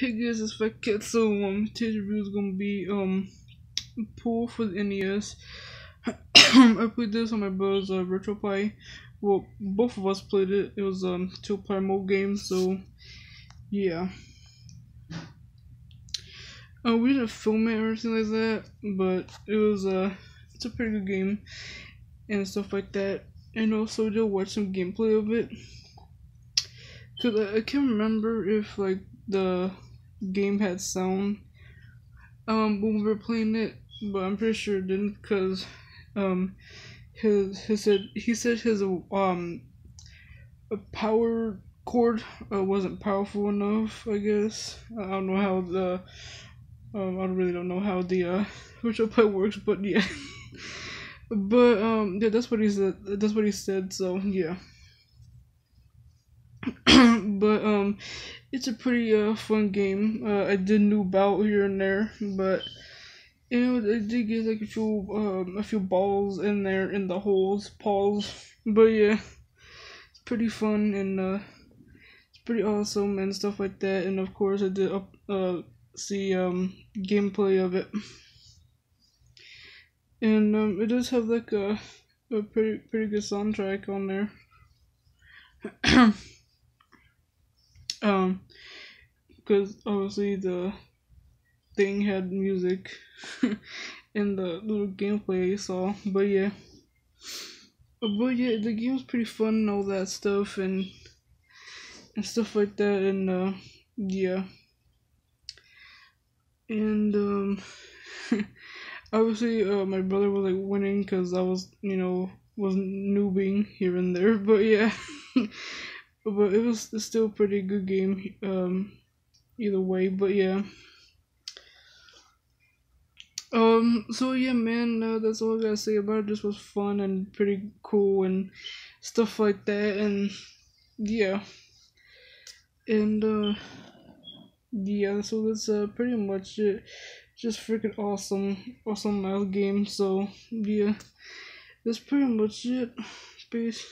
Hey guys, it's Phat. So um, today's review is gonna be um, Pool for the NES. I played this on my brother's uh, RetroPie. Well, both of us played it. It was um two-player mode game. So yeah. Uh, we didn't film it or anything like that, but it was uh, it's a pretty good game and stuff like that. And also, just watch some gameplay of it. Cause I, I can't remember if like the game had sound um when we were playing it, but I'm pretty sure it didn't because um his he said he said his um power cord uh, wasn't powerful enough. I guess I don't know how the um I really don't know how the uh virtual play works, but yeah. but um yeah, that's what he said. That's what he said. So yeah. but um it's a pretty uh, fun game. Uh, I did noob out here and there, but you know I did get like a few um, a few balls in there in the holes, paws. But yeah, it's pretty fun and uh, it's pretty awesome and stuff like that. And of course, I did up uh, see um gameplay of it, and um, it does have like a a pretty pretty good soundtrack on there. um because obviously the thing had music in the little gameplay I saw but yeah. But yeah the game's pretty fun and all that stuff and and stuff like that and uh yeah. And um obviously uh, my brother was like winning because I was you know was noobing here and there but yeah. But it was still pretty good game um either way but yeah. Um so yeah man uh, that's all i gotta say about it. This was fun and pretty cool and stuff like that and yeah. And uh yeah so that's uh pretty much it. Just freaking awesome awesome mouse game so yeah. That's pretty much it. Peace